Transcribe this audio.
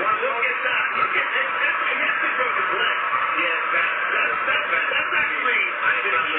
Yeah, that, that, that, that, that's actually. I didn't.